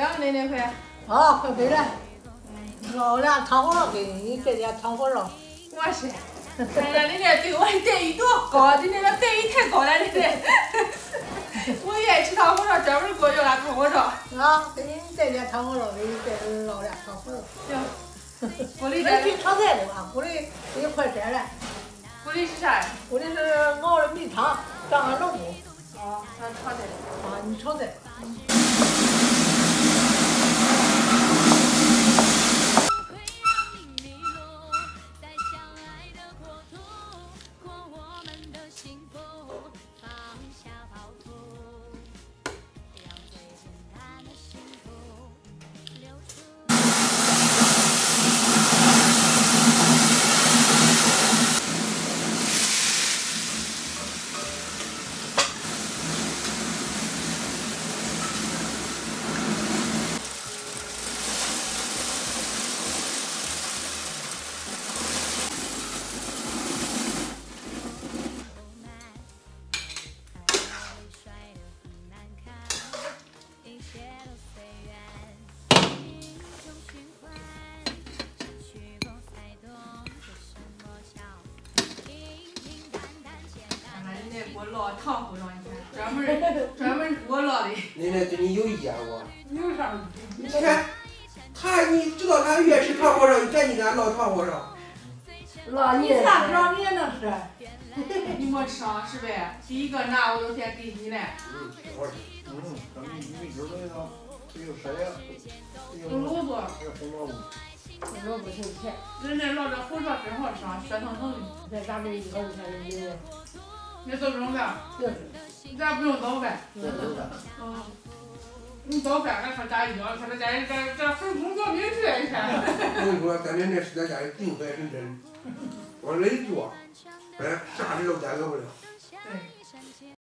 两个奶奶快，好，快回来。老俩烫好了给你，给人家烫好了。我去，哎呀，奶奶对我的待遇多高，这奶奶待遇太高了，奶奶。我愿意吃糖火烧，专门给我要俩糖火烧。啊，给你在家烫好了，给你给老俩烫好了。行，锅里这这去炒菜的吧，锅里给你快摘了，锅里是啥呀？锅里是熬的米汤，干个萝卜。哦，咱炒菜。啊，你炒菜。烙糖糊上，你看，专门专门我烙的。奶奶对你有意见不？有啥？你看，他你知道他越吃糖火烧，你赶紧给他烙糖火烧。老你咋不让你也能吃？你没吃啊，是呗？第一个拿我都先给你嘞。嗯，好吃。嗯，咱们一直那个，这有谁呀？红萝卜，还有红萝卜。萝卜挺甜，人家烙这红烧真好吃啊，血腾腾的。在咱们一个人才能有。你做不用饭，就是，咱不用早饭。嗯。你早饭俺说咋一样？他 说咱这这分工作明确一下。我跟你说，咱奶奶是在家里定海神针，往那一坐，哎，啥事都耽搁不了。